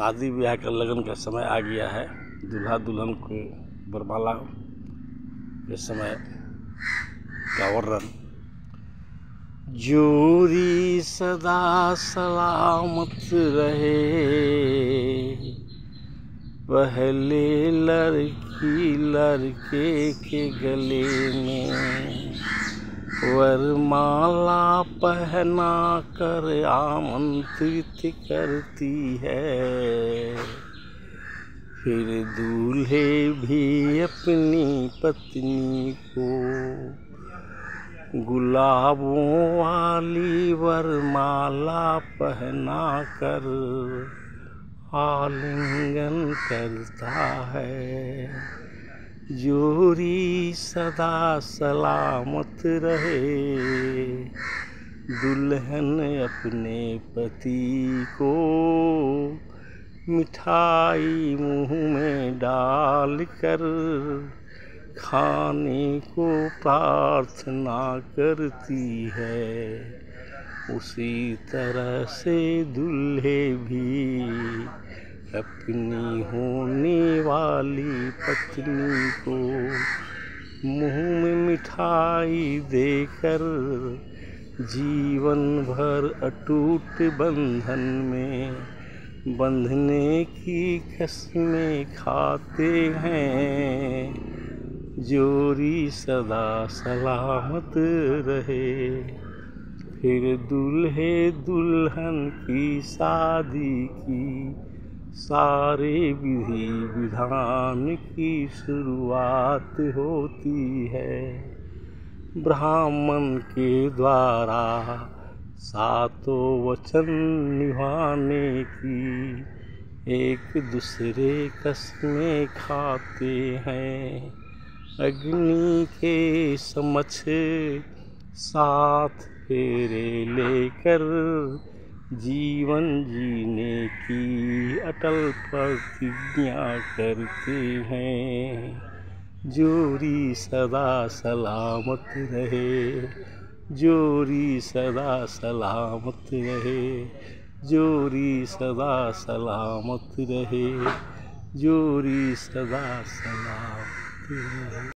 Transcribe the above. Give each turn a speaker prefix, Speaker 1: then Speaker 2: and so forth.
Speaker 1: शादी ब्याह का लगन का समय आ गया है। दूल्हा दुल्हन को बरमाला के समय का वर्णन। जोरी सदा सलामत रहे, पहले लड़की लड़के के गले में। वरमाला पहना कर आमंत्रित करती है। फिर दूल्हे भी अपनी पत्नी को गुलाबों वाली वरमाला पहना कर आलिंगन करता है। जोरी सदा सलामत रहे। दुल्हन अपने पति को मिठाई मुँह में डाल कर खाने को प्रार्थना करती है। उसी तरह से दूल्हे भी अपनी होने वाली पत्नी को मुँह में मिठाई देकर जीवन भर अटूट बंधन में बंधने की कसमें खाते हैं। जोरी सदा सलामत रहे। फिर दूल्हे दुल्हन की शादी की सारे विधि विधान की शुरुआत होती है। ब्राह्मण के द्वारा सातों वचन निभाने की एक दूसरे कसमें खाते हैं। अग्नि के समक्ष साथ फेरे लेकर जीवन जीने की अटल प्रतिज्ञा करते हैं। जोरी सदा सलामत रहे। जोरी सदा सलामत रहे। जोरी सदा सलामत रहे। जोरी सदा सलामत रहे।